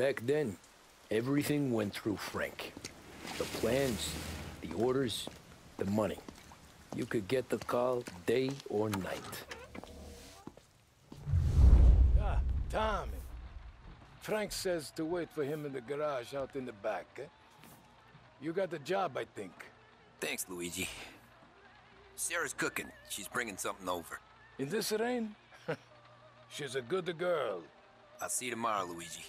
Back then, everything went through Frank. The plans, the orders, the money. You could get the call day or night. Ah, Tommy. Frank says to wait for him in the garage out in the back, eh? You got the job, I think. Thanks, Luigi. Sarah's cooking. She's bringing something over. In this rain? She's a good girl. I'll see you tomorrow, Luigi.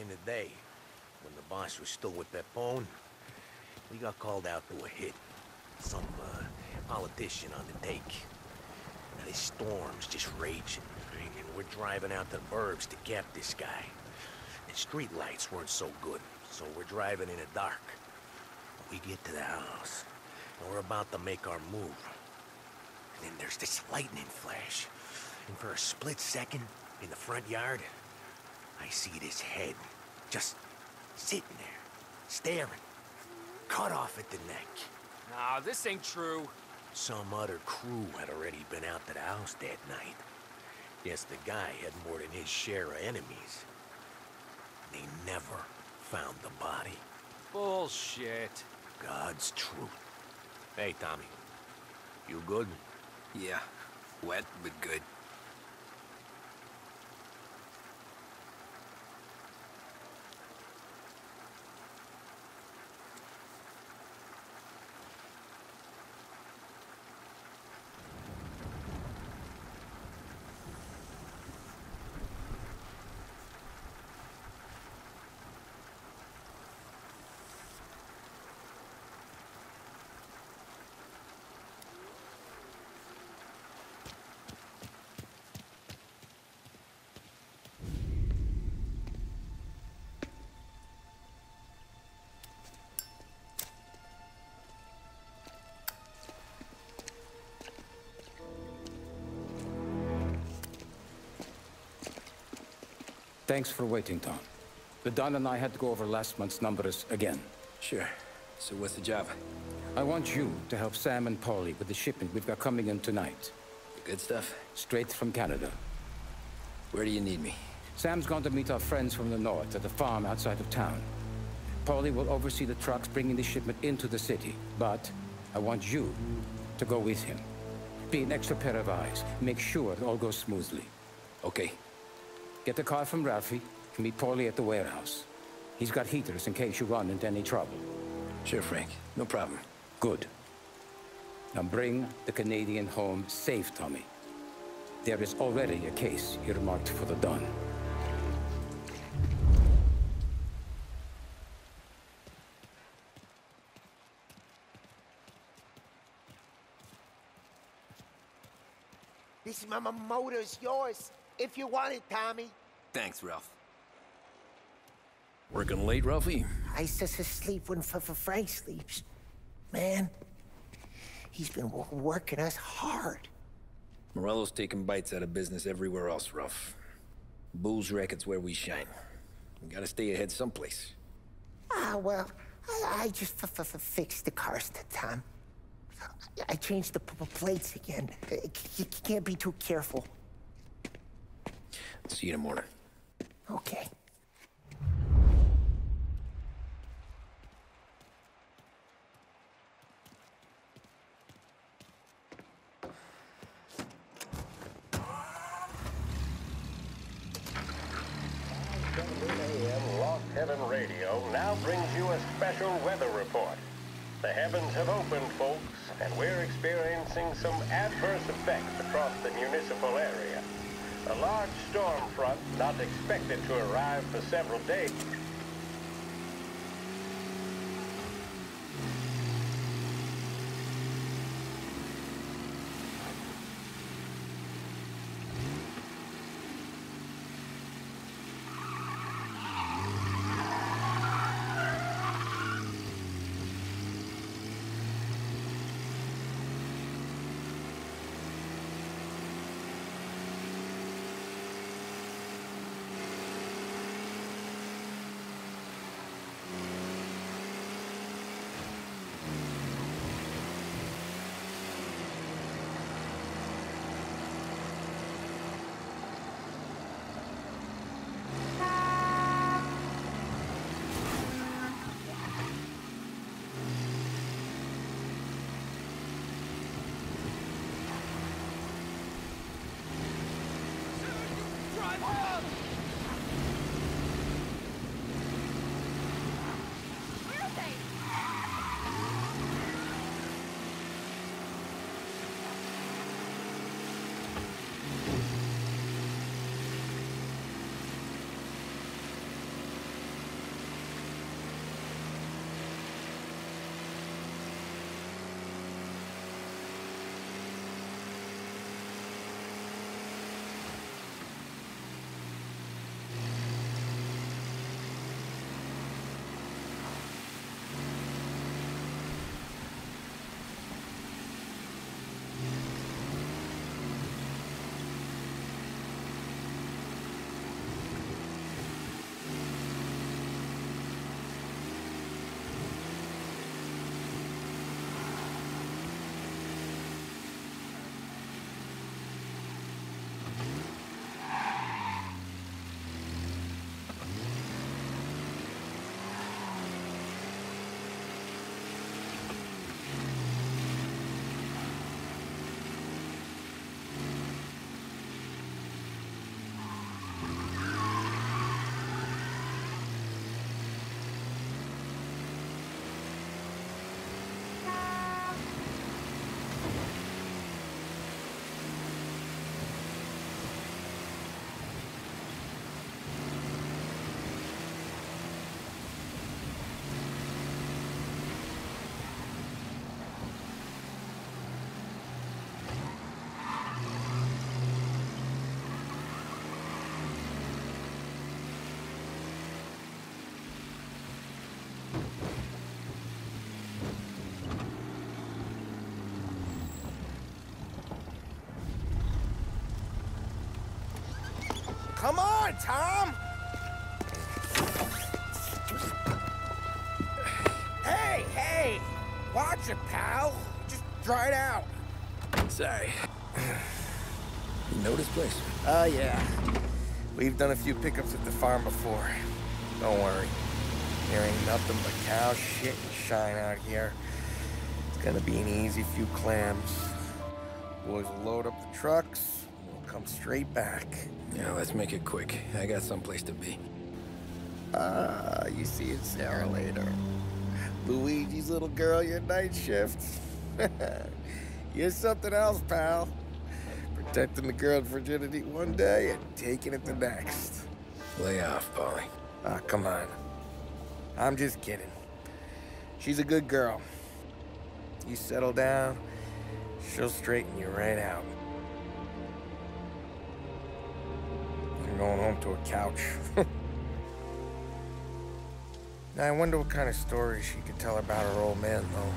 In the day, when the boss was still with Pepone, we got called out to a hit. Some, uh, politician on the take. Now, this storm's just raging, and we're driving out to the burbs to cap this guy. The street lights weren't so good, so we're driving in the dark. We get to the house, and we're about to make our move. And then there's this lightning flash. And for a split second, in the front yard, I see this head just sitting there, staring, cut off at the neck. Nah, this ain't true. Some other crew had already been out to the house that night. Guess the guy had more than his share of enemies. They never found the body. Bullshit. God's truth. Hey, Tommy. You good? Yeah, wet but good. Thanks for waiting, Tom. The Don and I had to go over last month's numbers again. Sure. So what's the job? I want you to help Sam and Paulie with the shipment we've got coming in tonight. The good stuff? Straight from Canada. Where do you need me? Sam's gone to meet our friends from the north at the farm outside of town. Paulie will oversee the trucks bringing the shipment into the city, but I want you to go with him. Be an extra pair of eyes. Make sure it all goes smoothly. Okay. Get the car from Ralphie and meet Paulie at the warehouse. He's got heaters in case you run into any trouble. Sure, Frank. No problem. Good. Now bring the Canadian home safe, Tommy. There is already a case earmarked for the Don. This my my motor's yours. If you want it, Tommy. Thanks, Ralph. Working late, Ralphie? I says asleep when F -F Frank sleeps. Man, he's been wo- working us hard. Morello's taking bites out of business everywhere else, Ralph. Bull's racket's where we shine. We gotta stay ahead someplace. Ah, well, I, I just f -f fixed the cars to Tom. I changed the plates again. You can't be too careful. See you in the morning. Okay. AM Lost Heaven Radio now brings you a special weather report. The heavens have opened, folks, and we're experiencing some adverse effects across the municipal area. A large storm front not expected to arrive for several days. Tom! Hey, hey! Watch it, pal. Just dry it out. Sorry. You know this place? Oh, uh, yeah. We've done a few pickups at the farm before. Don't worry. There ain't nothing but cow shit and shine out here. It's gonna be an easy few clams. Boys will load up the trucks, and we'll come straight back. Yeah, let's make it quick. I got someplace to be. Ah, uh, you see it Sarah later. Luigi's little girl, your night shift. You're something else, pal. Protecting the girl's virginity one day and taking it the next. Lay off, Paulie. Ah, come on. I'm just kidding. She's a good girl. You settle down, she'll straighten you right out. I'm going home to a couch. now, I wonder what kind of stories she could tell about her old man, though.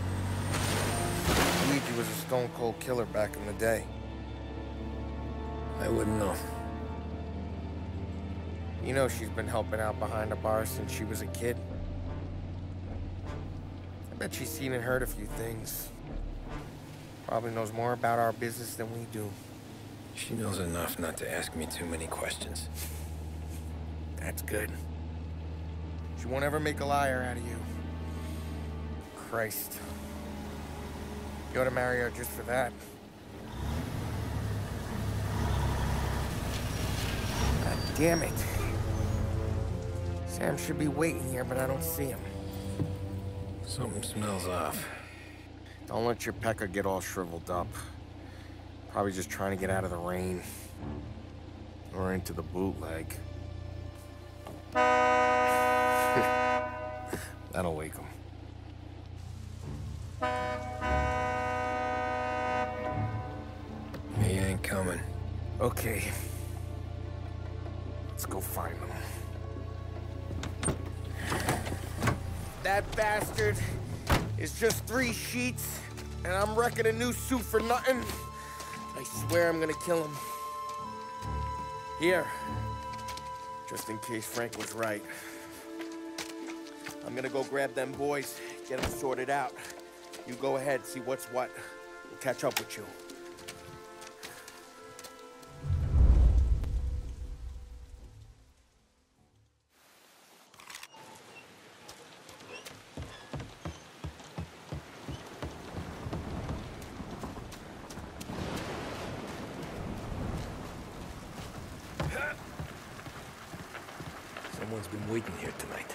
Luigi was a stone-cold killer back in the day. I wouldn't know. You know she's been helping out behind the bar since she was a kid. I bet she's seen and heard a few things. Probably knows more about our business than we do. She knows enough not to ask me too many questions. That's good. She won't ever make a liar out of you. Christ. You ought to marry her just for that. God damn it. Sam should be waiting here, but I don't see him. Something smells off. Don't let your pecker get all shriveled up. Probably just trying to get out of the rain. Or into the bootleg. That'll wake him. He ain't coming. Okay. Let's go find him. That bastard is just three sheets, and I'm wrecking a new suit for nothing. I swear I'm gonna kill him. Here. Just in case Frank was right. I'm gonna go grab them boys, get them sorted out. You go ahead, see what's what. We'll catch up with you. Been waiting here tonight.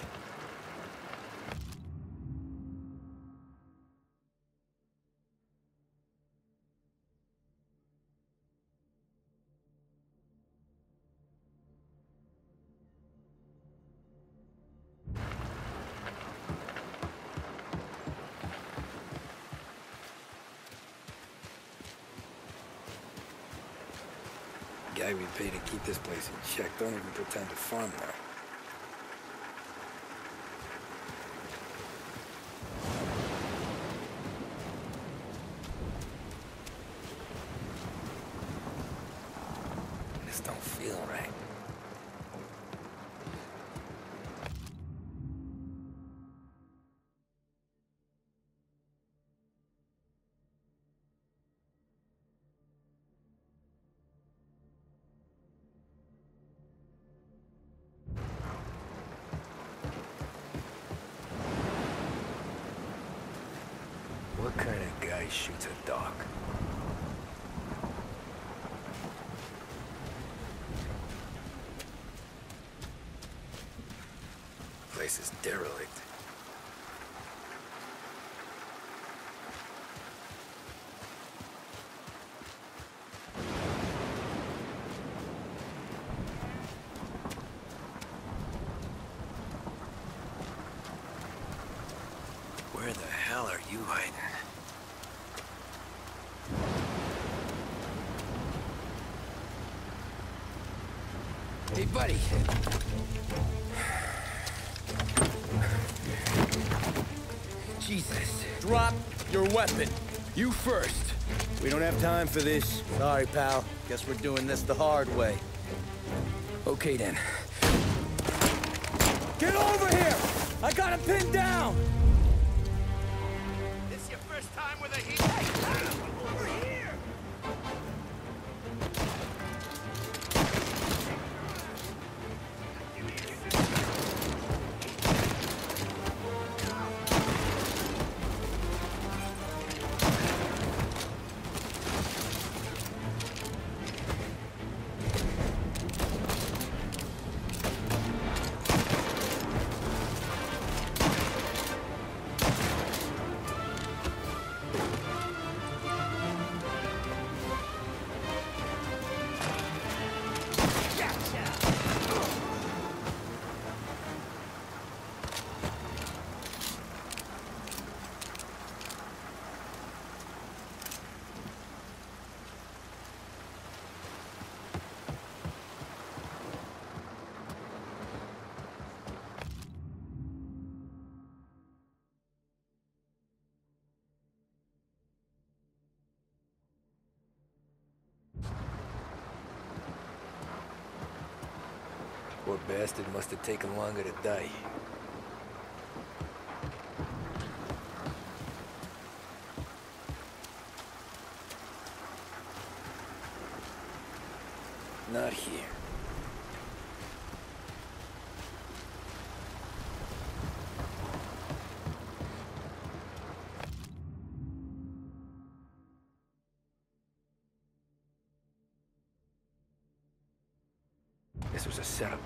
Guy we pay to keep this place in check don't even pretend to farm now. Kind of guy shoots a dog? Place is derelict. Where the hell are you hiding? Hey, buddy. Jesus. Drop your weapon. You first. We don't have time for this. Sorry, pal. Guess we're doing this the hard way. Okay then. Get over here! I got him pinned down! This your first time with a heat? Poor bastard must have taken longer to die. Not here. This was a setup.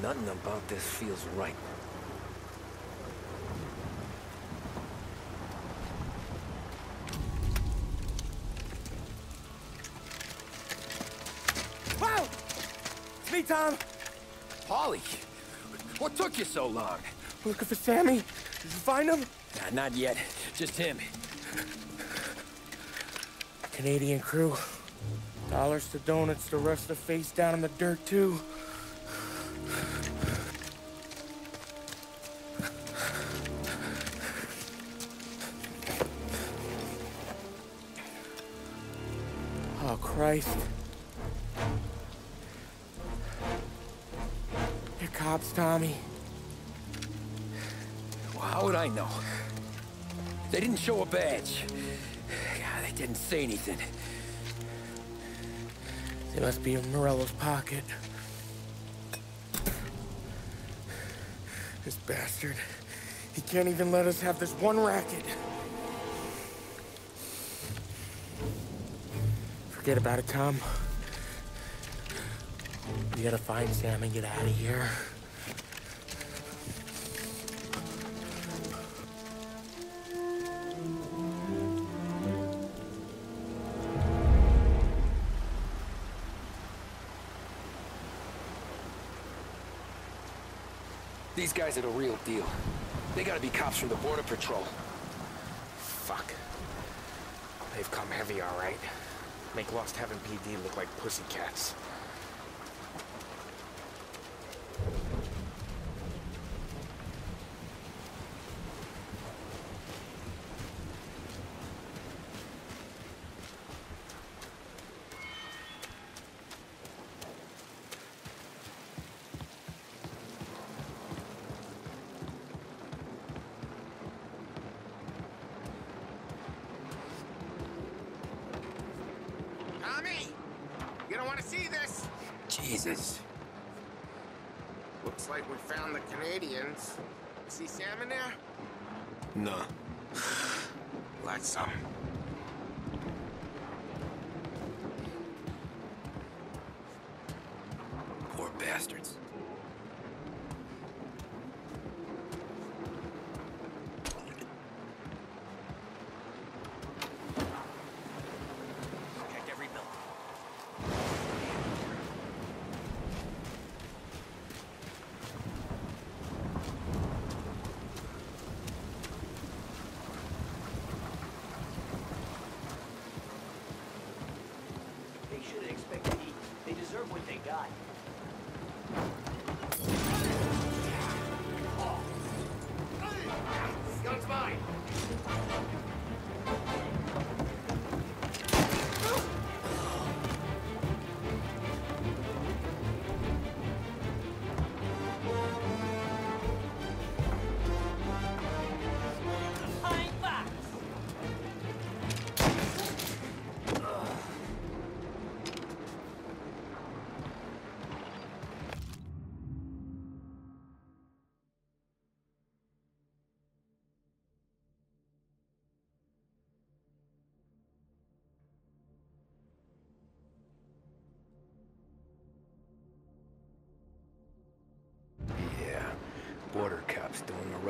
Nothing about this feels right. Wow! It's me, Tom. Paulie! What took you so long? Looking for Sammy. Did you find him? Nah, not yet. Just him. Canadian crew. Dollars to donuts, the rest of the face down in the dirt, too. Oh, Christ. They're cops, Tommy. Well, how would I know? They didn't show a badge. God, they didn't say anything. They must be in Morello's pocket. This bastard. He can't even let us have this one racket. Forget about it, Tom. We gotta find Sam and get out of here. These guys are the real deal. They gotta be cops from the Border Patrol. Fuck. They've come heavy, all right. Make Lost Heaven PD look like pussycats. Tommy! You don't want to see this? Jesus. Looks like we found the Canadians. See salmon there? No. Let's, um...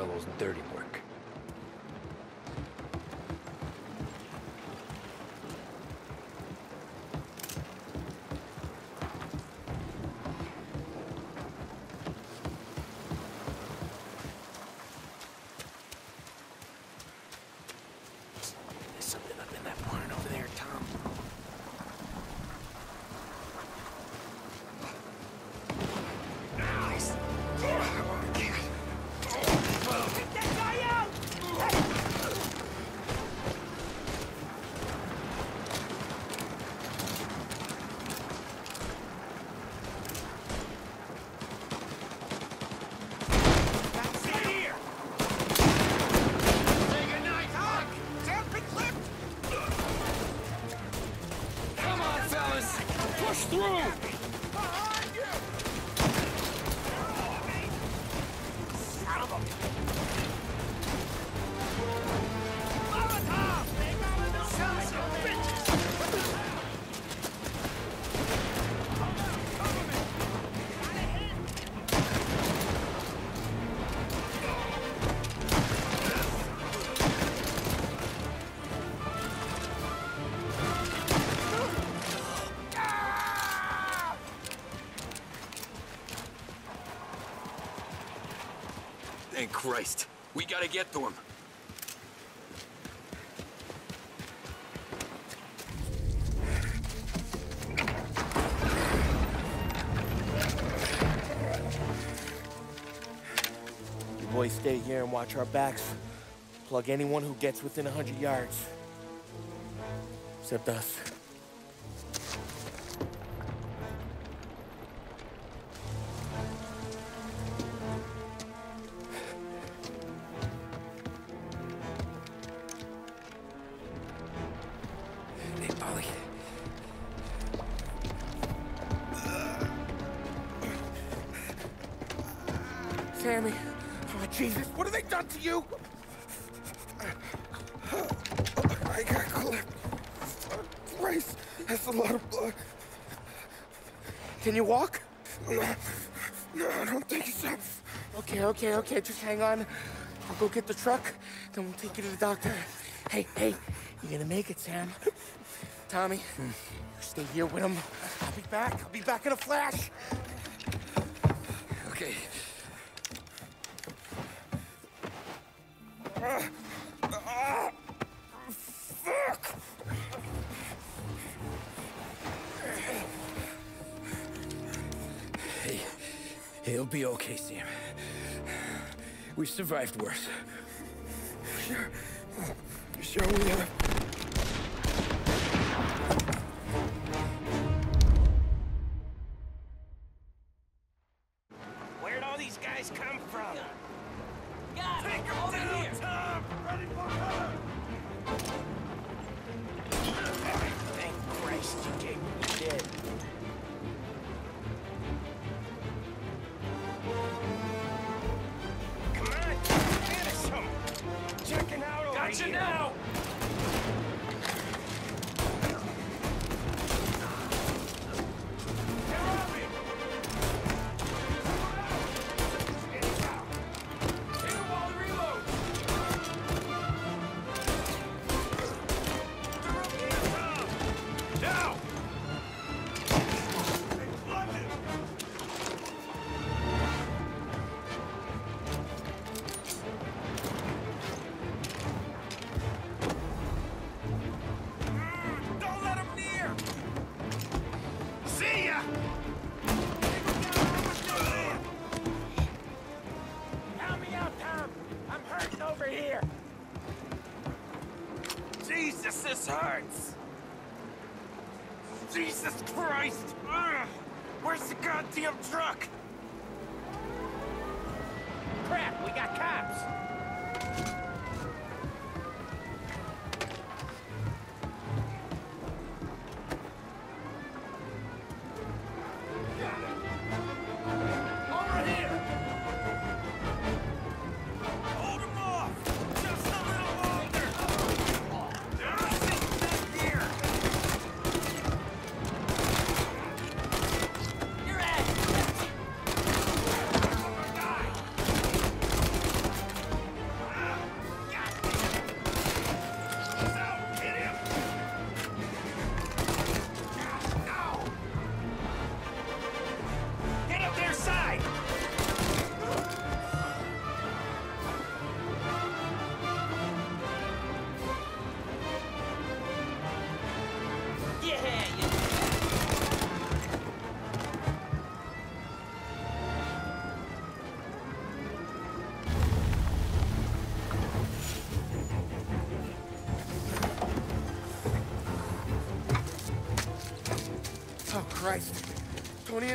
Carrillo's dirty Christ. We gotta get to him. You boys stay here and watch our backs. Plug anyone who gets within 100 yards. Except us. okay, just hang on. I'll go get the truck, then we'll take you to the doctor. Hey, hey, you're gonna make it, Sam. Tommy, hmm. stay here with him. I'll be back. I'll be back in a flash. Okay. Fuck! Hey, he'll be okay, Sam. We've survived worse. Sure. Sure we have.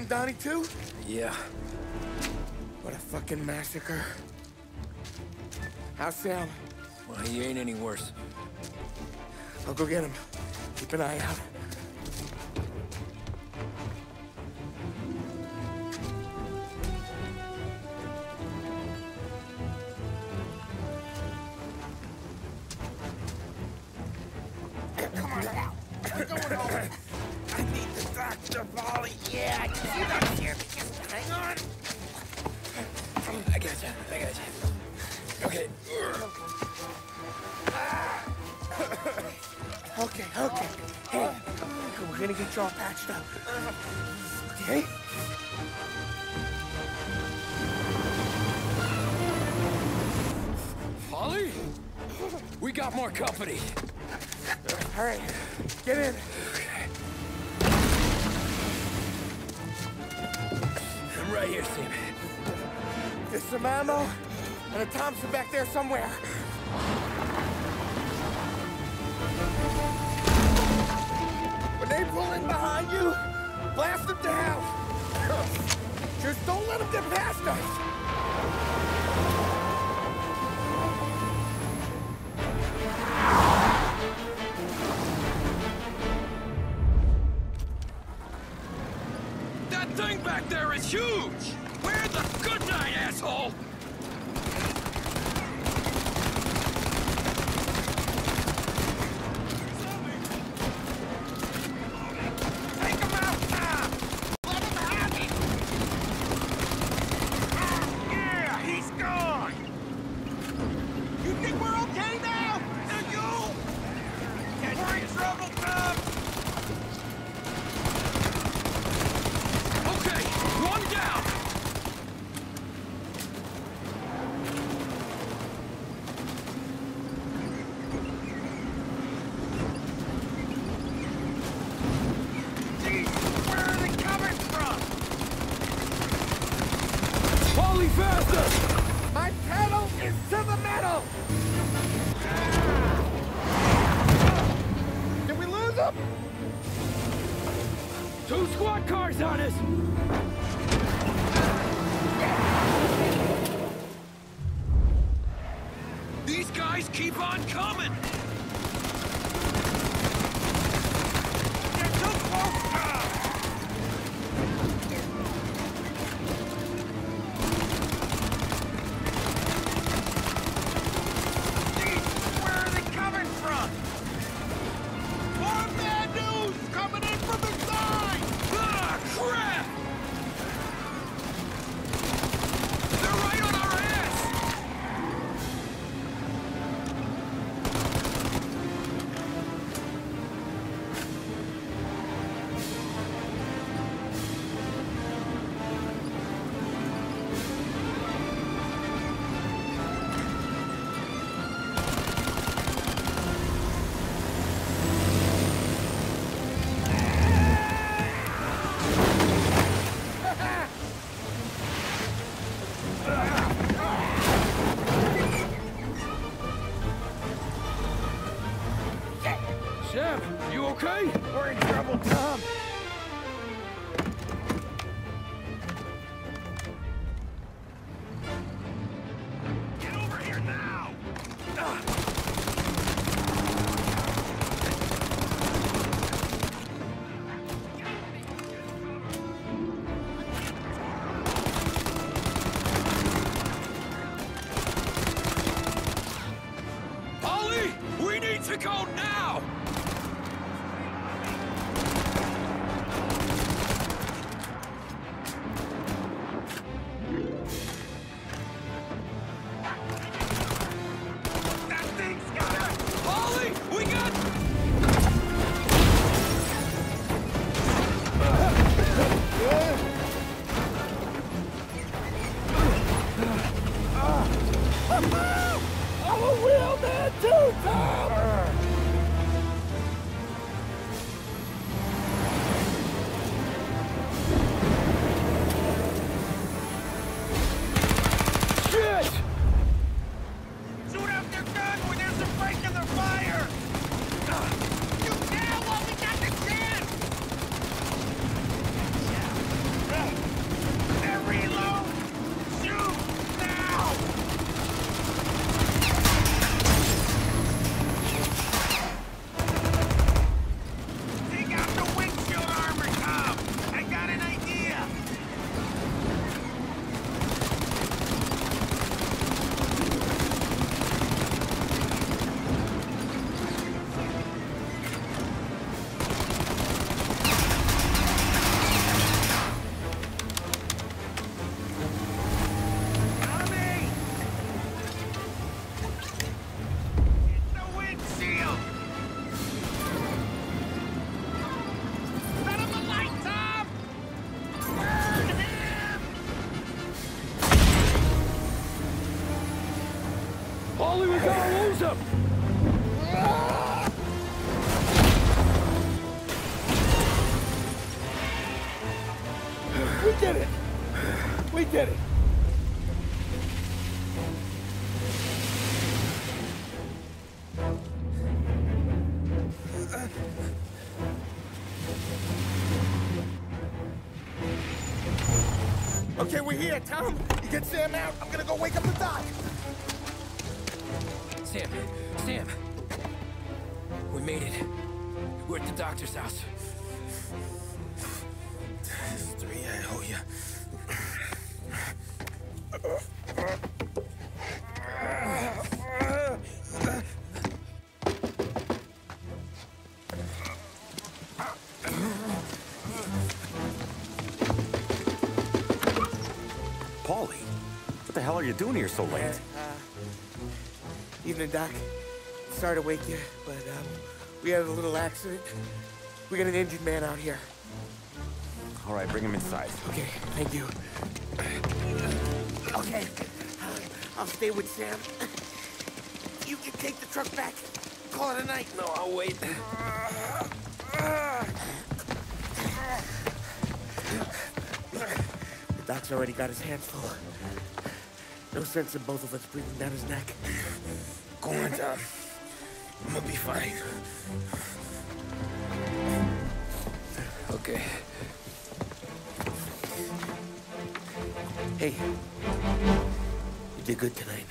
Donnie too? Yeah. What a fucking massacre. How's Sam? Well, he ain't any worse. I'll go get him. Keep an eye out. all patched up. Okay? Paulie? We got more company. All right, get in. Okay. I'm right here, Sam. There's some ammo and a Thompson back there somewhere. you! Blast them down! Just don't let them get past us! That thing back there is huge! Where the good night, asshole? Okay, we're here, Tom. You get Sam out. I'm gonna go wake up the doc. Sam, Sam. We made it. We're at the doctor's house. Three, I owe you. Hell are you doing so uh, late? Uh, evening, Doc. Sorry to wake you, but um, we had a little accident. We got an injured man out here. All right, bring him inside. Okay, thank you. Okay, uh, I'll stay with Sam. You can take the truck back. Call it a night. No, I'll wait. The doc's already got his hands full. No sense in both of us breathing down his neck. Go on, Tom. I'm gonna be fine. Okay. Hey, you did good tonight.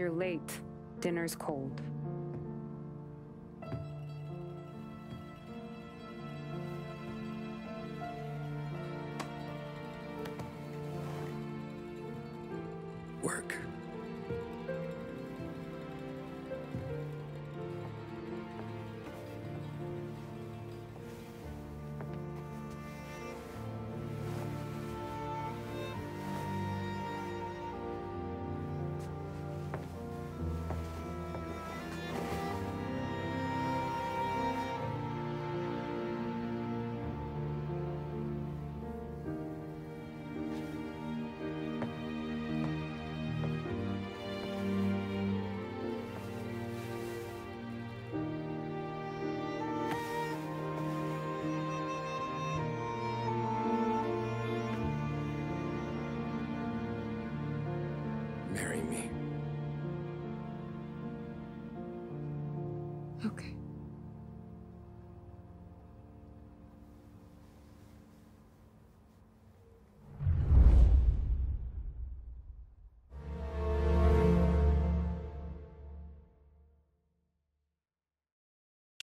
You're late. Dinner's cold. Work.